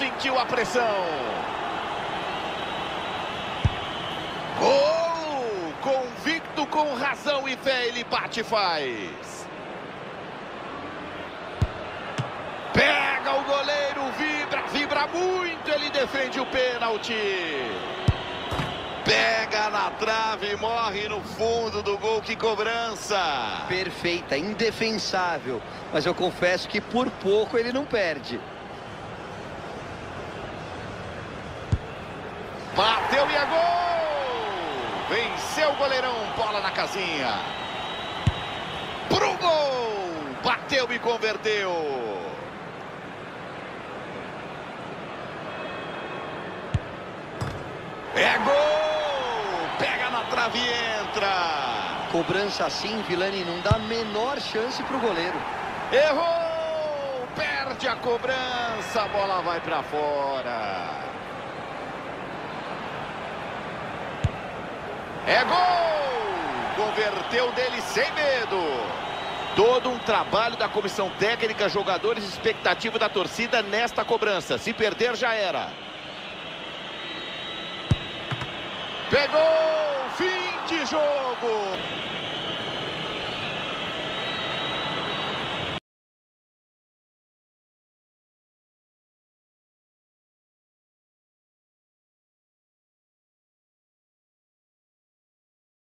sentiu a pressão. Gol! Convicto com razão e fé, ele bate e faz. Pega o goleiro, vibra, vibra muito, ele defende o pênalti. Pega trave e morre no fundo do gol, que cobrança. Perfeita, indefensável. Mas eu confesso que por pouco ele não perde. Bateu e é gol! Venceu o goleirão, bola na casinha. Pro gol! Bateu e converteu. É gol! Pega na trave e entra. Cobrança assim, Vilani não dá a menor chance pro goleiro. Errou! Perde a cobrança, a bola vai para fora. É gol! Converteu dele sem medo. Todo um trabalho da comissão técnica, jogadores, expectativa da torcida nesta cobrança. Se perder, já era. Pegou! Jogo!